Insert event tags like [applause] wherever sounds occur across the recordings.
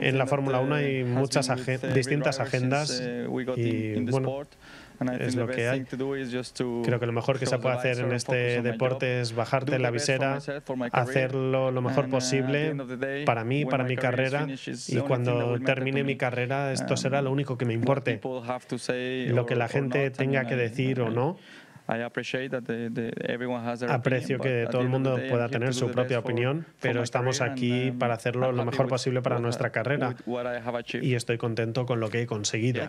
En la Fórmula 1 hay muchas distintas agendas y bueno, es lo que hay. Creo que lo mejor que se puede hacer en este deporte es bajarte la visera, hacerlo lo mejor posible para mí, para mi carrera, y cuando termine mi carrera esto será lo único que me importe. Lo que la gente tenga que decir o no Aprecio que todo el mundo pueda tener su propia opinión, pero estamos aquí para hacerlo lo mejor posible para nuestra carrera y estoy contento con lo que he conseguido.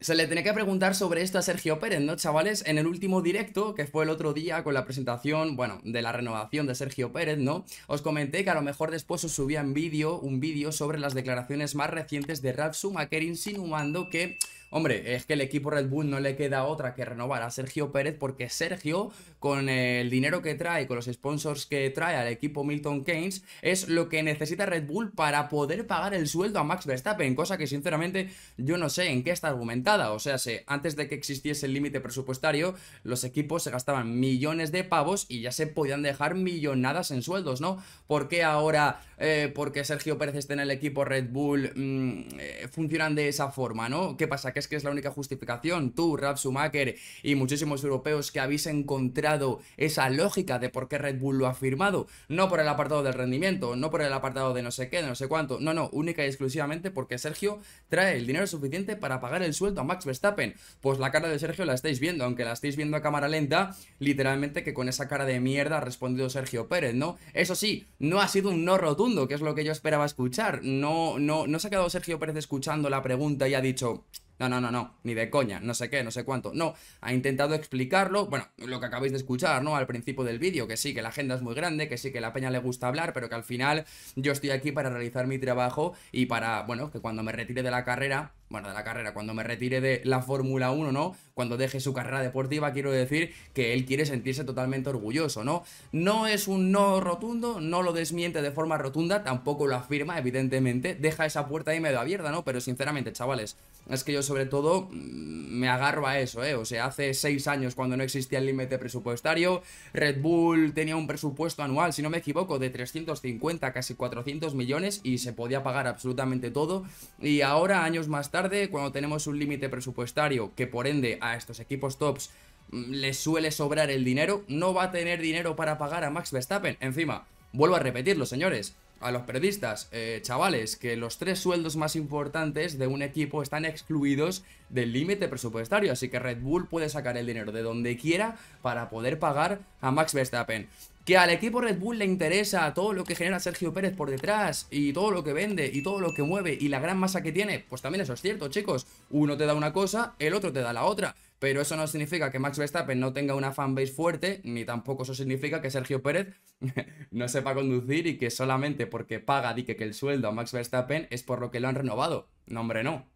Se le tenía que preguntar sobre esto a Sergio Pérez, ¿no, chavales? En el último directo, que fue el otro día con la presentación, bueno, de la renovación de Sergio Pérez, ¿no? Os comenté que a lo mejor después os subía en vídeo un vídeo sobre las declaraciones más recientes de Ralf Schumacher insinuando que Hombre, es que el equipo Red Bull no le queda otra que renovar a Sergio Pérez porque Sergio, con el dinero que trae, con los sponsors que trae al equipo Milton Keynes, es lo que necesita Red Bull para poder pagar el sueldo a Max Verstappen, cosa que sinceramente yo no sé en qué está argumentada. O sea, antes de que existiese el límite presupuestario, los equipos se gastaban millones de pavos y ya se podían dejar millonadas en sueldos, ¿no? ¿Por qué ahora, eh, porque Sergio Pérez esté en el equipo Red Bull, mm, eh, funcionan de esa forma, ¿no? ¿Qué pasa? Que que es la única justificación. Tú, Ralf Schumacher y muchísimos europeos que habéis encontrado esa lógica de por qué Red Bull lo ha firmado. No por el apartado del rendimiento, no por el apartado de no sé qué, de no sé cuánto. No, no, única y exclusivamente porque Sergio trae el dinero suficiente para pagar el sueldo a Max Verstappen. Pues la cara de Sergio la estáis viendo, aunque la estáis viendo a cámara lenta, literalmente que con esa cara de mierda ha respondido Sergio Pérez, ¿no? Eso sí, no ha sido un no rotundo, que es lo que yo esperaba escuchar. No, no, no se ha quedado Sergio Pérez escuchando la pregunta y ha dicho, no, no, no, no, ni de coña, no sé qué, no sé cuánto. No, ha intentado explicarlo, bueno, lo que acabáis de escuchar, ¿no? Al principio del vídeo, que sí, que la agenda es muy grande, que sí, que la peña le gusta hablar, pero que al final yo estoy aquí para realizar mi trabajo y para, bueno, que cuando me retire de la carrera, bueno, de la carrera, cuando me retire de la Fórmula 1, ¿no? Cuando deje su carrera deportiva, quiero decir que él quiere sentirse totalmente orgulloso, ¿no? No es un no rotundo, no lo desmiente de forma rotunda, tampoco lo afirma, evidentemente, deja esa puerta ahí medio abierta, ¿no? Pero sinceramente, chavales, es que yo sobre todo mm, me agarro a eso, ¿eh? O sea, hace seis años cuando no existía el límite presupuestario, Red Bull tenía un presupuesto anual, si no me equivoco, de 350, casi 400 millones y se podía pagar absolutamente todo. Y ahora, años más tarde, cuando tenemos un límite presupuestario que por ende a estos equipos tops mm, les suele sobrar el dinero, no va a tener dinero para pagar a Max Verstappen. Encima, vuelvo a repetirlo, señores, a los periodistas, eh, chavales, que los tres sueldos más importantes de un equipo están excluidos del límite presupuestario, así que Red Bull puede sacar el dinero de donde quiera para poder pagar a Max Verstappen. Que al equipo Red Bull le interesa todo lo que genera Sergio Pérez por detrás y todo lo que vende y todo lo que mueve y la gran masa que tiene, pues también eso es cierto, chicos. Uno te da una cosa, el otro te da la otra. Pero eso no significa que Max Verstappen no tenga una fanbase fuerte, ni tampoco eso significa que Sergio Pérez [laughs] no sepa conducir y que solamente porque paga dique que el sueldo a Max Verstappen es por lo que lo han renovado. No, hombre, no.